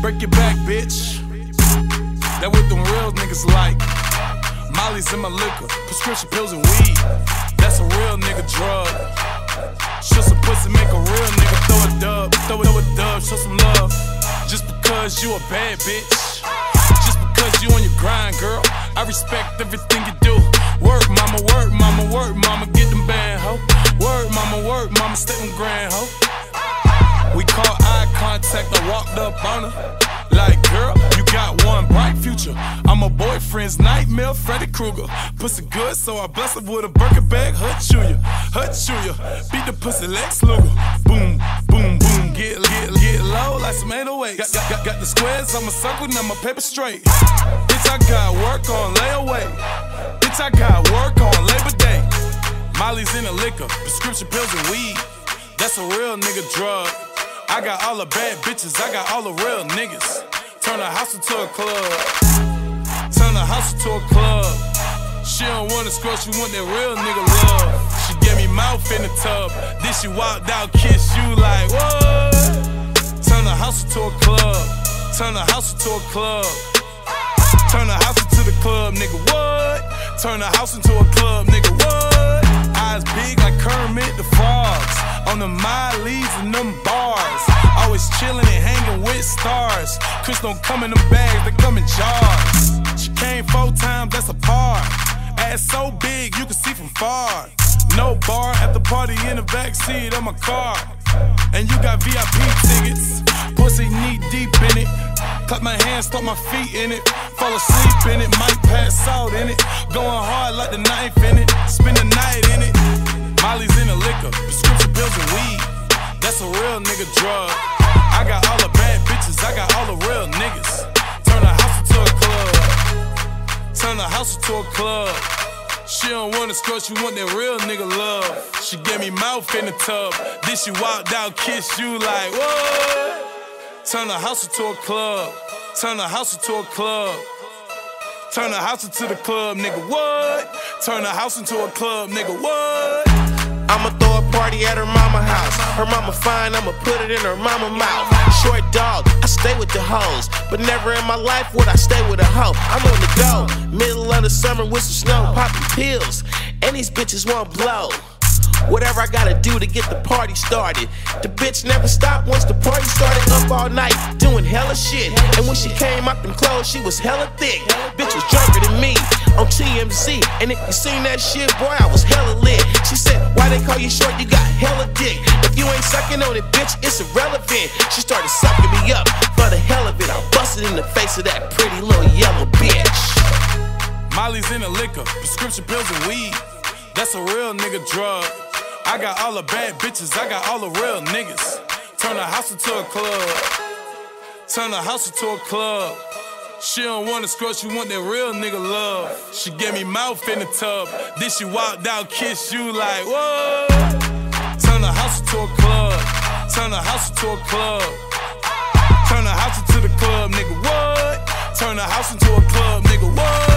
Break your back, bitch. That what them real niggas like. Molly's in my liquor, prescription pills and weed. That's a real nigga drug. Show some pussy, make a real nigga throw a dub. Throw throw a dub, show some love. Just because you a bad bitch. Just because you on your grind, girl. I respect everything you do. Work, mama, work, mama, work, mama, get them band, ho. Work, mama, work, mama, stay them grand, ho. Contact, I walked up on her. Like, girl, you got one bright future. I'm a boyfriend's nightmare, Freddy Krueger. Pussy good, so I bless her with a Birkin bag. Hut chew ya, hut chew ya. Beat the pussy Lex Luger. Boom, boom, boom. Get, get, get low like some 808s. Got, got, got, got the squares, I'm a circle, now my paper straight. Bitch, I got work on layaway. Bitch, I got work on Labor Day. Molly's in the liquor, prescription pills and weed. That's a real nigga drug. I got all the bad bitches, I got all the real niggas. Turn a house into a club. Turn a house into a club. She don't wanna scrub, she want that real nigga love. She gave me mouth in the tub. Then she walked out, kiss you like what? Turn a house into a club. Turn a house into a club. Turn a house into the club, nigga. What? Turn a house into a club, nigga. What? Eyes big like Kermit the Frogs. On the mileys and them bars. Always chillin' and hanging with stars. Chris don't come in them bags, they come in jars. She came four times, that's a par. Ass so big, you can see from far. No bar at the party in the backseat of my car. And you got VIP tickets. Pussy knee deep in it. Clap my hands, start my feet in it. Fall asleep in it, might pass out. Going hard like the knife in it. Spend the night in it. Molly's in the liquor, prescription pills and weed. That's a real nigga drug. I got all the bad bitches, I got all the real niggas. Turn a house into a club. Turn the house into a club. She don't wanna scrub, she want that real nigga love. She gave me mouth in the tub. Then she walked out, kiss you like what? Turn the house into a club. Turn the house into a club. Turn a house into the club, nigga. What? Turn a house into a club, nigga. What? I'ma throw a party at her mama house. Her mama fine, I'ma put it in her mama mouth. Short dog, I stay with the hoes. But never in my life would I stay with a hoe. I'm on the go. Middle of the summer with some snow, popping pills. And these bitches won't blow. Whatever I gotta do to get the party started. The bitch never stopped once the party started. Up all night, doing hella shit. And when she came out them clothes, she was hella thick. Bitch was drunker than me on TMZ. And if you seen that shit, boy, I was hella lit. She said, Why they call you short? You got hella dick. If you ain't sucking on it, bitch, it's irrelevant. She started sucking me up for the hell of it. I busted in the face of that pretty little yellow bitch. Molly's in the liquor, prescription pills and weed. That's a real nigga drug. I got all the bad bitches, I got all the real niggas. Turn the house into a club. Turn the house into a club. She don't wanna scrub, she want that real nigga love. She gave me mouth in the tub. Then she walked out, kiss you like whoa. Turn the house into a club. Turn a house into a club. Turn a house into the club, nigga. What? Turn a house into a club, nigga. What?